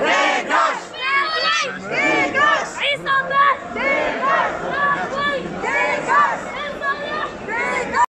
¡Regas! ¡Regas! ¡Regas!